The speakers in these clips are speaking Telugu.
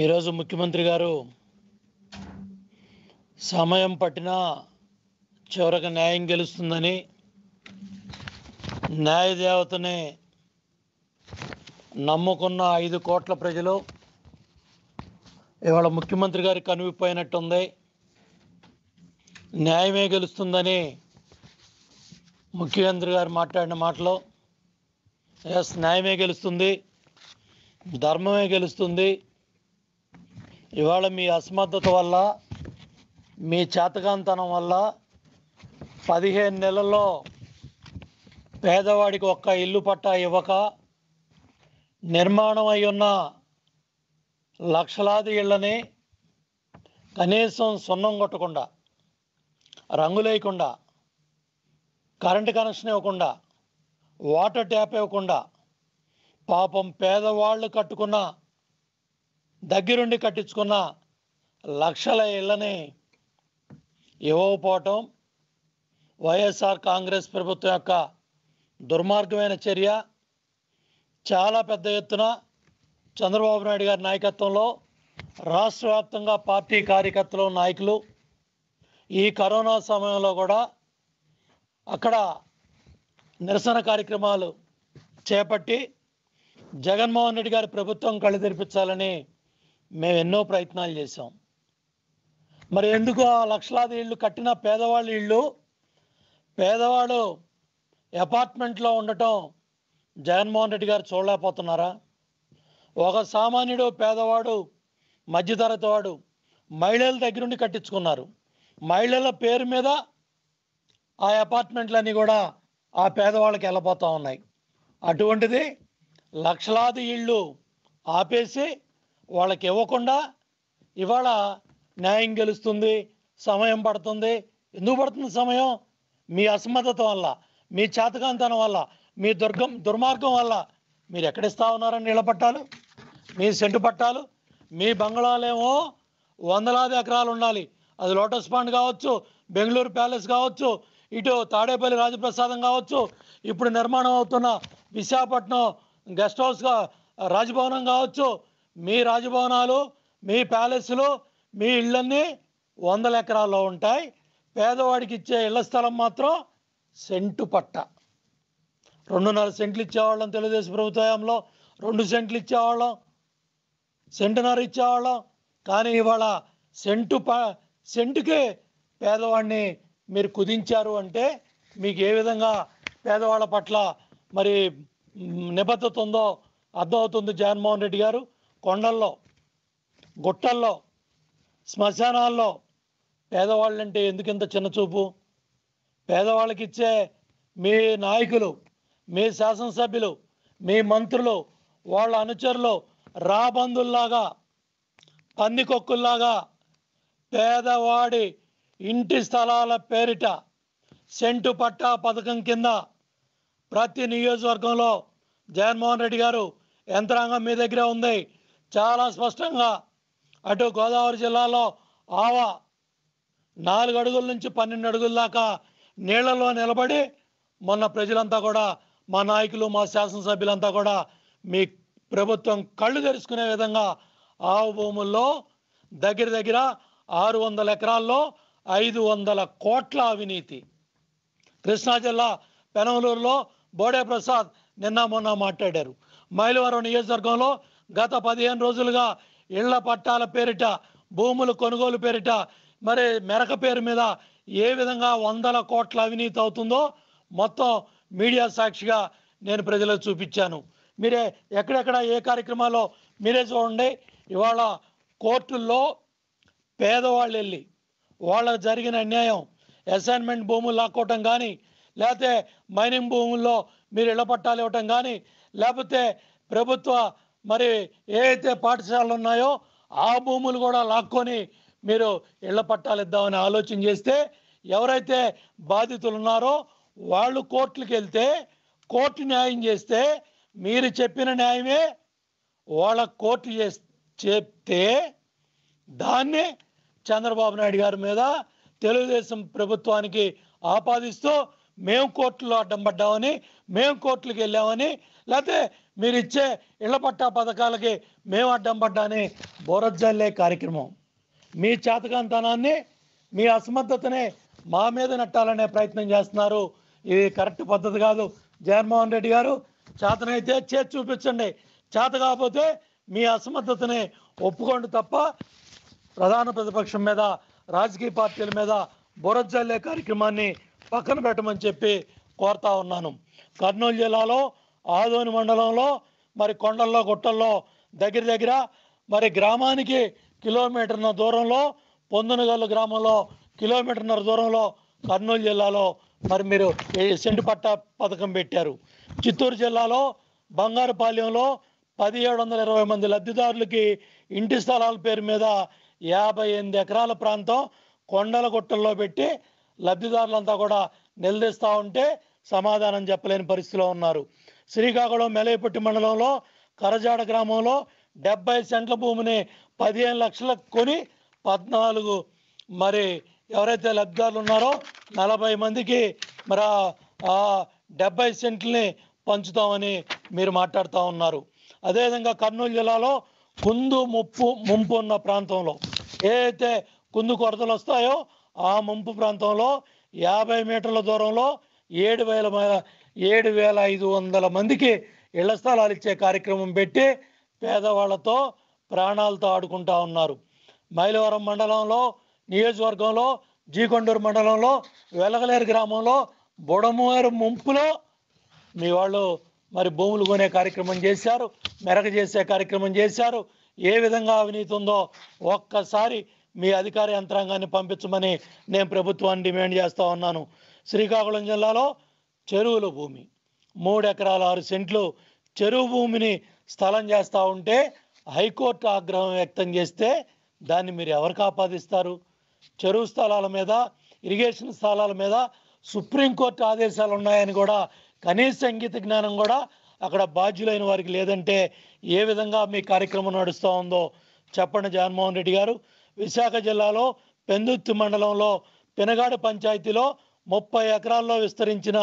ఈరోజు ముఖ్యమంత్రి గారు సమయం పట్టినా చివరికి న్యాయం గెలుస్తుందని న్యాయదేవతని నమ్ముకున్న ఐదు కోట్ల ప్రజలు ఇవాళ ముఖ్యమంత్రి గారికి కనువిపోయినట్టుంది. న్యాయమే గెలుస్తుందని ముఖ్యమంత్రి గారు మాట్లాడిన మాటలో. ఎస్ న్యాయమే గెలుస్తుంది ధర్మమే గెలుస్తుంది. ఇవాళ మీ అసమర్థత వల్ల మీ చేతకాంతనం వల్ల పదిహేను నెలల్లో పేదవాడికి ఒక్క ఇల్లు పట్టా ఇవ్వక నిర్మాణం అయి ఉన్న లక్షలాది ఇళ్ళని కనీసం సున్నం కొట్టకుండా రంగులేయకుండా కరెంటు కనెక్షన్ ఇవ్వకుండా వాటర్ ట్యాప్ ఇవ్వకుండా పాపం పేదవాళ్ళు కట్టుకున్న దగ్గరుండి కట్టించుకున్న లక్షల ఇళ్ళని ఇవ్వకపోవటం వైఎస్ఆర్ కాంగ్రెస్ ప్రభుత్వం యొక్క దుర్మార్గమైన చర్య. చాలా పెద్ద ఎత్తున చంద్రబాబు నాయుడు గారి నాయకత్వంలో రాష్ట్ర వ్యాప్తంగా పార్టీ కార్యకర్తలు నాయకులు ఈ కరోనా సమయంలో కూడా అక్కడ నిరసన కార్యక్రమాలు చేపట్టి జగన్మోహన్ రెడ్డి గారి ప్రభుత్వం కళ్ళు తెరిపించాలని మేము ఎన్నో ప్రయత్నాలు చేశాం. మరి ఎందుకు ఆ లక్షలాది ఇళ్ళు కట్టిన పేదవాళ్ళ ఇళ్ళు? పేదవాడు అపార్ట్మెంట్లో ఉండటం జగన్మోహన్ రెడ్డి గారు చూడలేకపోతున్నారా? ఒక సామాన్యుడు పేదవాడు మధ్యతరగతి వాడు మహిళల దగ్గరుండి కట్టించుకున్నారు. మహిళల పేరు మీద ఆ అపార్ట్మెంట్లన్నీ కూడా ఆ పేదవాళ్ళకి వెళ్ళిపోతూ ఉన్నాయి. అటువంటిది లక్షలాది ఇళ్ళు ఆపేసి వాళ్ళకి ఇవ్వకుండా ఇవాళ న్యాయం గెలుస్తుంది సమయం పడుతుంది. ఎందుకు పడుతుంది సమయం? మీ అసమర్థత వల్ల మీ చేతకాంతనం వల్ల మీ దుర్గం దుర్మార్గం వల్ల. మీరు ఎక్కడిస్తా ఉన్నారని నీళ్ళ పట్టాలు? మీ సెంటు పట్టాలు? మీ బంగ్లాలేమో వందలాది ఎకరాలు ఉండాలి. అది లోటస్ పాండ్ కావచ్చు బెంగళూరు ప్యాలెస్ కావచ్చు ఇటు తాడేపల్లి రాజప్రసాదం కావచ్చు. ఇప్పుడు నిర్మాణం అవుతున్న విశాఖపట్నం గెస్ట్ హౌస్గా రాజభవనం కావచ్చు. మీ రాజభవనాలు మీ ప్యాలెస్లు మీ ఇళ్ళన్నీ వందల ఎకరాల్లో ఉంటాయి. పేదవాడికి ఇచ్చే ఇళ్ళ స్థలం మాత్రం సెంటు పట్ట. రెండున్నర సెంట్లు ఇచ్చేవాళ్ళం తెలుగుదేశం ప్రభుత్వంలో రెండు సెంట్లు ఇచ్చేవాళ్ళం సెంటున్నర ఇచ్చేవాళ్ళం. కానీ ఇవాళ సెంటు ప సెంటుకే పేదవాడిని మీరు కుదించారు అంటే మీకు ఏ విధంగా పేదవాళ్ళ పట్ల మరి నిబద్ధత ఉందో అర్థమవుతుంది జగన్మోహన్ రెడ్డి గారు. కొండల్లో గుట్టల్లో శ్మశానాల్లో పేదవాళ్ళంటే ఎందుకింత చిన్నచూపు చిన్న చూపు? పేదవాళ్ళకి ఇచ్చే మీ నాయకులు మీ శాసనసభ్యులు మీ మంత్రులు వాళ్ళ అనుచరులు రాబందుల్లాగా పందికొక్కుల్లాగా పేదవాడి ఇంటి స్థలాల పేరిట సెంటు పట్టా పథకం కింద ప్రతి నియోజకవర్గంలో జగన్మోహన్ రెడ్డి గారు యంత్రాంగం మీ దగ్గర ఉంది. చాలా స్పష్టంగా అటు గోదావరి జిల్లాలో ఆవ నాలుగు అడుగుల నుంచి పన్నెండు అడుగుల దాకా నీళ్ళలో నిలబడి మొన్న ప్రజలంతా కూడా మా నాయకులు మా శాసనసభ్యులంతా కూడా మీ ప్రభుత్వం కళ్ళు తెరుచుకునే విధంగా ఆవు భూముల్లో దగ్గర దగ్గర ఆరు వందల ఎకరాల్లో ఐదు వందల కోట్ల అవినీతి. కృష్ణా జిల్లా పెనమలూరులో బోడే ప్రసాద్ నిన్న మొన్న మాట్లాడారు. మైలవరం నియోజకవర్గంలో గత పదిహేను రోజులుగా ఇళ్ళ పట్టాల పేరిట భూములు కొనుగోలు పేరిట మరి మెరక పేరు మీద ఏ విధంగా వందల కోట్ల అవినీతి అవుతుందో మొత్తం మీడియా సాక్షిగా నేను ప్రజలకు చూపించాను. మీరే ఎక్కడెక్కడ ఏ కార్యక్రమాల్లో మీరే చూడండి. ఇవాళ కోర్టుల్లో పేదవాళ్ళు వెళ్ళి వాళ్ళకు జరిగిన అన్యాయం అసైన్మెంట్ భూములు లాక్కోవటం కానీ లేకపోతే మైనింగ్ భూముల్లో మీరు ఇళ్ళ పట్టాలు ఇవ్వటం కానీ లేకపోతే ప్రభుత్వ మరి ఏ అయితే పాఠశాలలు ఉన్నాయో ఆ భూములు కూడా లాక్కొని మీరు ఇళ్ళ పట్టాలు ఇద్దామని ఆలోచన చేస్తే ఎవరైతే బాధితులు ఉన్నారో వాళ్ళు కోర్టులకు వెళ్తే కోర్టు న్యాయం చేస్తే మీరు చెప్పిన న్యాయమే వాళ్ళ కోర్టు చే చెప్తే దాన్ని చంద్రబాబు నాయుడు గారి మీద తెలుగుదేశం ప్రభుత్వానికి ఆపాదిస్తూ మేము కోర్టులో అడ్డం పడ్డామని మేము కోర్టులకు వెళ్ళామని లేకపోతే మీరు ఇచ్చే ఇళ్ళ పట్టా పథకాలకి మేము అడ్డం పడ్డాని బోరజ్జల్లే కార్యక్రమం. మీ చేతకంతనాన్ని మీ అసమర్థతనే మా మీద నెట్టాలనే ప్రయత్నం చేస్తున్నారు. ఇది కరెక్ట్ పద్ధతి కాదు. జగన్మోహన్ రెడ్డి గారు చేతనైతే చేతి చూపించండి. చేత కాకపోతే మీ అసమర్థతని ఒప్పుకోండి తప్ప ప్రధాన ప్రతిపక్షం మీద రాజకీయ పార్టీల మీద బురజల్లే కార్యక్రమాన్ని పక్కన పెట్టమని చెప్పి కోరుతా ఉన్నాను. కర్నూలు జిల్లాలో ఆదోని మండలంలో మరి కొండల్లో గుట్టల్లో దగ్గర దగ్గర మరి గ్రామానికి కిలోమీటర్న దూరంలో పొందునగల్లు గ్రామంలో కిలోమీటర్న్నర దూరంలో కర్నూలు జిల్లాలో మరి మీరు సెంటు పట్ట పథకం పెట్టారు. చిత్తూరు జిల్లాలో బంగారుపాలెంలో పదిహేడు వందల ఇరవై మంది లబ్ధిదారులకి ఇంటి స్థలాల పేరు మీద యాభై ఎనిమిది ఎకరాల ప్రాంతం కొండల గుట్టల్లో పెట్టి లబ్ధిదారులంతా కూడా నిలదీస్తూ ఉంటే సమాధానం చెప్పలేని పరిస్థితిలో ఉన్నారు. శ్రీకాకుళం మెలయపట్టి మండలంలో కరజాడ గ్రామంలో డెబ్బై సెంట్ల భూమిని పదిహేను లక్షలకు కొని పద్నాలుగు మరి ఎవరైతే లబ్ధిదారులు ఉన్నారో నలభై మందికి మరి ఆ- డెబ్బై సెంట్లని పంచుతామని మీరు మాట్లాడుతూ ఉన్నారు. అదేవిధంగా కర్నూలు జిల్లాలో కుందు ముప్పు ముంపు ఉన్న ప్రాంతంలో ఏదైతే కుందు కొరతలు వస్తాయో ఆ ముంపు ప్రాంతంలో యాభై మీటర్ల దూరంలో ఏడు వేల ఏడు వేల ఐదు వందల మందికి ఇళ్ళ స్థలాలు ఇచ్చే కార్యక్రమం పెట్టి పేదవాళ్ళతో ప్రాణాలతో ఆడుకుంటా ఉన్నారు. మైలవరం మండలంలో నియోజకవర్గంలో జీకొండూరు మండలంలో వెలగలేరు గ్రామంలో బుడమూరు ముంపులో మీ వాళ్ళు మరి భూములు కొనే కార్యక్రమం చేశారు మెరగ చేసే కార్యక్రమం చేశారు. ఏ విధంగా అవినీతి ఉందో ఒక్కసారి మీ అధికార యంత్రాంగాన్ని పంపించమని నేను ప్రభుత్వాన్ని డిమాండ్ చేస్తూ ఉన్నాను. శ్రీకాకుళం జిల్లాలో చెరువుల భూమి. మూడు ఎకరాల ఆరు సెంట్లు చెరువు భూమిని స్థలం చేస్తూ ఉంటే హైకోర్టు ఆగ్రహం వ్యక్తం చేస్తే దాన్ని మీరు ఎవరికి ఆపాదిస్తారు చెరువు స్థలాల మీద ఇరిగేషన్ స్థలాల మీద సుప్రీంకోర్టు ఆదేశాలు ఉన్నాయని కూడా కనీస సంగీత జ్ఞానం కూడా అక్కడ బాధ్యులైన వారికి లేదంటే ఏ విధంగా మీ కార్యక్రమం నడుస్తూ ఉందో చెప్పండి జగన్మోహన్ రెడ్డి గారు. విశాఖ జిల్లాలో పెందుత్తి మండలంలో పెనగాడు పంచాయతీలో ముప్పై ఎకరాల్లో విస్తరించిన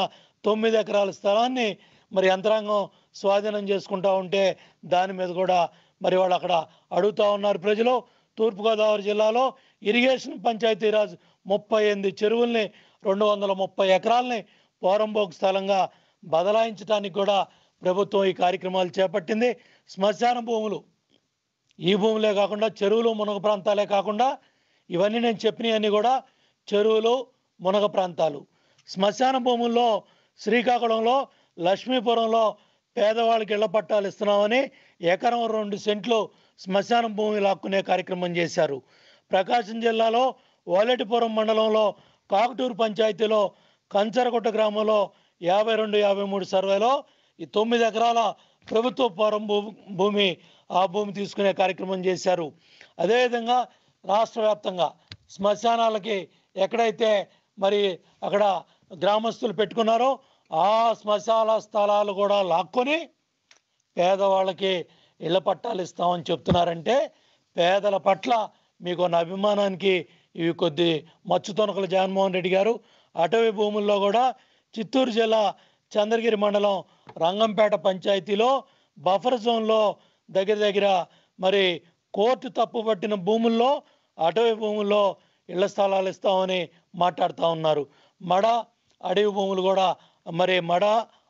తొమ్మిది ఎకరాల స్థలాన్ని మరి యంత్రాంగం స్వాధీనం చేసుకుంటా ఉంటే దాని మీద కూడా మరి వాళ్ళు అక్కడ అడుగుతా ఉన్నారు. ప్రజలు తూర్పుగోదావరి జిల్లాలో ఇరిగేషన్ పంచాయతీరాజ్ ముప్పై ఎనిమిది చెరువుల్ని రెండు వందల ముప్పై ఎకరాలని పోరంబోకు స్థలంగా బదలాయించడానికి కూడా ప్రభుత్వం ఈ కార్యక్రమాలు చేపట్టింది. శ్మశాన భూములు ఈ భూములే కాకుండా చెరువులు మునగ ప్రాంతాలే కాకుండా ఇవన్నీ నేను చెప్పినవన్నీ కూడా చెరువులు మునగ ప్రాంతాలు. శ్మశాన భూముల్లో శ్రీకాకుళంలో లక్ష్మీపురంలో పేదవాళ్ళకి ఇళ్ళ పట్టాలు ఇస్తున్నామని ఎకరం రెండు సెంట్లు శ్మశాన భూమి లాక్కునే కార్యక్రమం చేశారు. ప్రకాశం జిల్లాలో ఓలటిపురం మండలంలో కాకుటూరు పంచాయతీలో కంచరగుట్ట గ్రామంలో యాభై రెండు యాభై మూడు సర్వేలో ఈ తొమ్మిది ఎకరాల ప్రభుత్వ పొరం భూ- భూమి ఆ భూమి తీసుకునే కార్యక్రమం చేశారు. అదేవిధంగా రాష్ట్ర వ్యాప్తంగా శ్మశానాలకి ఎక్కడైతే మరి అక్కడ గ్రామస్తులు పెట్టుకున్నారో ఆ శ్మశాల స్థలాలు కూడా లాక్కొని పేదవాళ్ళకి ఇళ్ళ పట్టాలు ఇస్తామని చెప్తున్నారంటే పేదల పట్ల మీకు అభిమానానికి ఇవి కొద్ది మచ్చు తొనకలు జగన్మోహన్ రెడ్డి గారు. అటవీ భూముల్లో కూడా చిత్తూరు జిల్లా చంద్రగిరి మండలం రంగంపేట పంచాయతీలో బఫర్ జోన్లో దగ్గర దగ్గర మరి కోర్టు తప్పు పట్టిన భూముల్లో అటవీ భూముల్లో ఇళ్ళ స్థలాలు ఇస్తామని మాట్లాడుతూ ఉన్నారు. మడ అడవి భూములు కూడా మరి మడ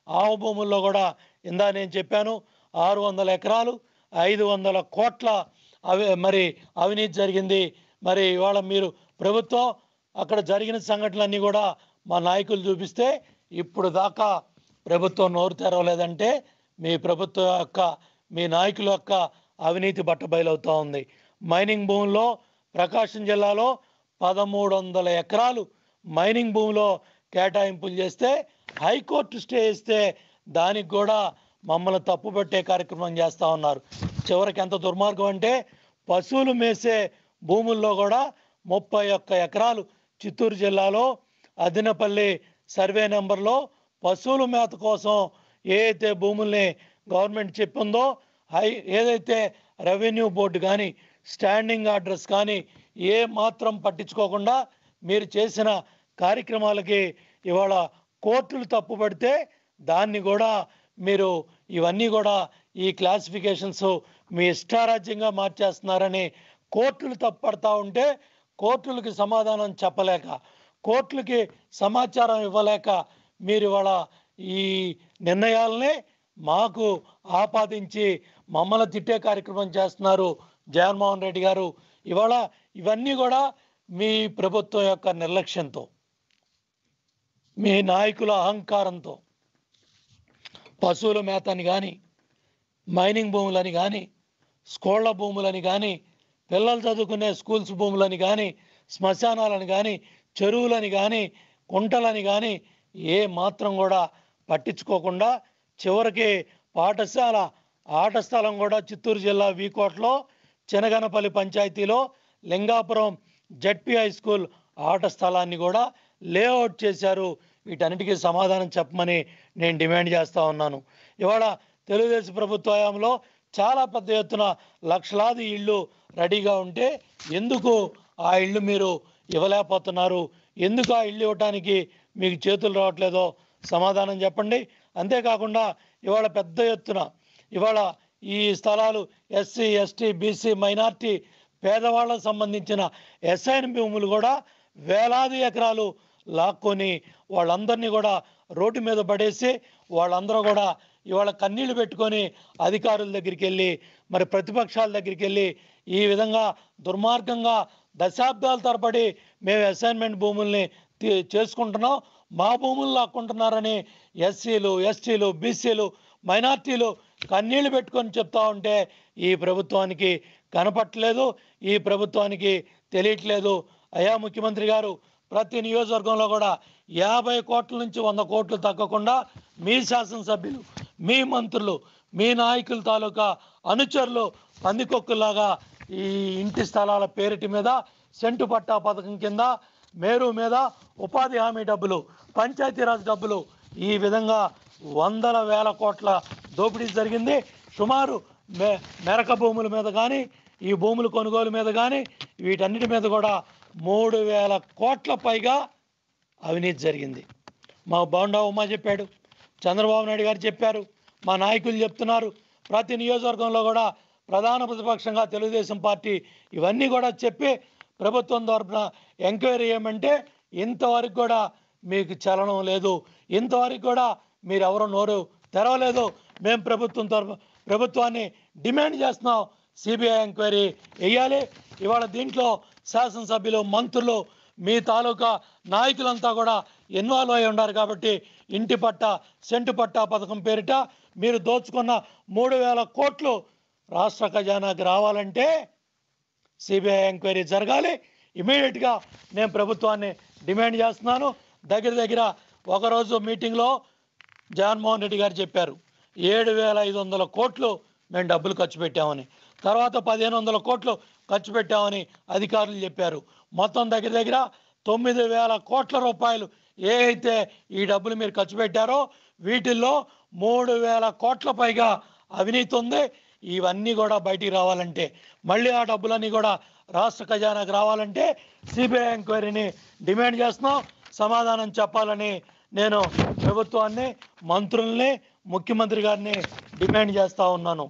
ఆవు భూముల్లో కూడా ఇందా నేను చెప్పాను ఆరు వందల ఎకరాలు ఐదు వందల కోట్ల అవి మరి అవినీతి జరిగింది. మరి ఇవాళ మీరు ప్రభుత్వం అక్కడ జరిగిన సంఘటనలన్నీ కూడా మా నాయకులు చూపిస్తే ఇప్పుడు దాకా ప్రభుత్వం నోరు తెరవలేదంటే మీ ప్రభుత్వం యొక్క మీ నాయకుల యొక్క అవినీతి బట్టబయలవుతా ఉంది. మైనింగ్ భూముల్లో ప్రకాశం జిల్లాలో పదమూడు వందల ఎకరాలు మైనింగ్ భూమిలో కేటాయింపులు చేస్తే హైకోర్టు స్టే ఇస్తే దానికి కూడా మమ్మల్ని తప్పు పెట్టే కార్యక్రమం చేస్తా ఉన్నారు. చివరికి ఎంత దుర్మార్గం అంటే పశువులు మేసే భూముల్లో కూడా ముప్పై ఒక్క ఎకరాలు చిత్తూరు జిల్లాలో అదినపల్లి సర్వే నెంబర్లో పశువుల మేత కోసం ఏదైతే భూముల్ని గవర్నమెంట్ చెప్పిందో హై ఏదైతే రెవెన్యూ బోర్డు కానీ స్టాండింగ్ ఆర్డర్స్ కానీ ఏ మాత్రం పట్టించుకోకుండా మీరు చేసిన కార్యక్రమాలకి ఇవాళ కోర్టులు తప్పుపడితే దాన్ని కూడా మీరు ఇవన్నీ కూడా ఈ క్లాసిఫికేషన్స్ మీ ఇష్టారాజ్యంగా మార్చేస్తున్నారని కోర్టులు తప్పుపడతా ఉంటే కోర్టులకి సమాధానం చెప్పలేక కోర్టులకి సమాచారం ఇవ్వలేక మీరు ఇవాళ ఈ నిర్ణయాలని మాకు ఆపాదించి మమ్మల్ని తిట్టే కార్యక్రమం చేస్తున్నారు జగన్మోహన్ రెడ్డి గారు. ఇవాళ ఇవన్నీ కూడా మీ ప్రభుత్వం యొక్క నిర్లక్ష్యంతో. మీ నాయకుల అహంకారంతో పశువుల మేతని కానీ మైనింగ్ భూములని కానీ స్కూళ్ళ భూములని కానీ పిల్లలు చదువుకునే స్కూల్స్ భూములని కానీ శ్మశానాలని కానీ చెరువులని కానీ కుంటలని కానీ ఏ మాత్రం కూడా పట్టించుకోకుండా చివరికి పాఠశాల ఆట స్థలం కూడా చిత్తూరు జిల్లా వీకోట్లో చినగనపల్లి పంచాయతీలో లింగాపురం జడ్పీ హై స్కూల్ ఆట స్థలాన్ని కూడా లేఅవుట్ చేశారు వీటన్నిటికీ సమాధానం చెప్పమని నేను డిమాండ్ చేస్తా ఉన్నాను. ఇవాళ తెలుగుదేశం ప్రభుత్వ హయాంలో చాలా పెద్ద ఎత్తున లక్షలాది ఇళ్ళు రెడీగా ఉంటే ఎందుకు ఆ ఇళ్ళు మీరు ఇవ్వలేకపోతున్నారు? ఎందుకు ఆ ఇల్లు ఇవ్వటానికి మీకు చేతులు రావట్లేదో సమాధానం చెప్పండి. అంతేకాకుండా ఇవాళ పెద్ద ఎత్తున ఇవాళ ఈ స్థలాలు ఎస్సీ ఎస్టీ బీసీ మైనార్టీ పేదవాళ్ళకు సంబంధించిన ఎస్ఐన్ భూములు కూడా వేలాది ఎకరాలు లాక్కొని వాళ్ళందరినీ కూడా రోడ్డు మీద పడేసి వాళ్ళందరూ కూడా ఇవాళ కన్నీళ్ళు పెట్టుకొని అధికారుల దగ్గరికి వెళ్ళి మరి ప్రతిపక్షాల దగ్గరికి వెళ్ళి ఈ విధంగా దుర్మార్గంగా దశాబ్దాల తరబడి మేము అసైన్మెంట్ భూముల్ని తీ- చేసుకుంటున్నాం. మా భూములు లాక్కుంటున్నారని ఎస్సీలు ఎస్టీలు బీసీలు మైనార్టీలు కన్నీళ్ళు పెట్టుకొని చెప్తా ఉంటే ఈ ప్రభుత్వానికి కనపట్టలేదు. ఈ ప్రభుత్వానికి తెలియట్లేదు. అయా ముఖ్యమంత్రి గారు ప్రతి నియోజకవర్గంలో కూడా యాభై కోట్ల నుంచి వంద కోట్లు తగ్గకుండా మీ శాసనసభ్యులు మీ మంత్రులు మీ నాయకుల తాలూకా అనుచరులు పందికొక్కులాగా ఈ ఇంటి స్థలాల పేరిటి మీద సెంటు పట్టా పథకం కింద మేరు మీద ఉపాధి హామీ డబ్బులు పంచాయతీరాజ్ డబ్బులు ఈ విధంగా వందల వేల కోట్ల దోపిడీ జరిగింది. సుమారు మెరక భూముల మీద కానీ ఈ భూముల కొనుగోలు మీద కానీ వీటన్నిటి మీద కూడా మూడు వేల కోట్ల పైగా అవినీతి జరిగింది. మా బౌండా ఉమా చెప్పాడు చంద్రబాబు నాయుడు గారు చెప్పారు మా నాయకులు చెప్తున్నారు. ప్రతి నియోజకవర్గంలో కూడా ప్రధాన ప్రతిపక్షంగా తెలుగుదేశం పార్టీ ఇవన్నీ కూడా చెప్పి ప్రభుత్వం తరఫున ఎంక్వైరీ చేయమంటే ఇంతవరకు కూడా మీకు చలనం లేదు. ఇంతవరకు కూడా మీరు ఎవరు నోరు తెరవలేదు. మేము ప్రభుత్వం తరఫు ప్రభుత్వాన్ని డిమాండ్ చేస్తున్నాం. సిబిఐ ఎంక్వైరీ వేయాలి ఇవాళ దీంట్లో శాసనసభ్యులు మంత్రులు మీ తాలూకా నాయకులంతా కూడా ఇన్వాల్వ్ అయి ఉన్నారు కాబట్టి ఇంటి పట్ట సెంటు పట్టా పథకం పేరిట మీరు దోచుకున్న మూడు వేల కోట్లు రాష్ట్ర ఖజానాకి రావాలంటే సిబిఐ ఎంక్వైరీ జరగాలి. ఇమీడియట్గా నేను ప్రభుత్వాన్ని డిమాండ్ చేస్తున్నాను. దగ్గర దగ్గర ఒకరోజు మీటింగ్లో జగన్మోహన్ రెడ్డి గారు చెప్పారు ఏడు వేల ఐదు వందల కోట్లు మేము డబ్బులు ఖర్చు పెట్టామని. తర్వాత పదిహేను వందల కోట్లు ఖర్చు పెట్టామని అధికారులు చెప్పారు. మొత్తం దగ్గర దగ్గర తొమ్మిది వేల కోట్ల రూపాయలు ఏ అయితే ఈ డబ్బులు మీరు ఖర్చు పెట్టారో వీటిల్లో మూడు వేల కోట్ల పైగా అవినీతి ఉంది. ఇవన్నీ కూడా బయటికి రావాలంటే మళ్ళీ ఆ డబ్బులన్నీ కూడా రాష్ట్ర ఖజానాకు రావాలంటే సిబిఐ ఎంక్వైరీని డిమాండ్ చేస్తున్నాం. సమాధానం చెప్పాలని నేను ప్రభుత్వాన్ని మంత్రుల్ని ముఖ్యమంత్రి గారిని డిమాండ్ చేస్తా ఉన్నాను.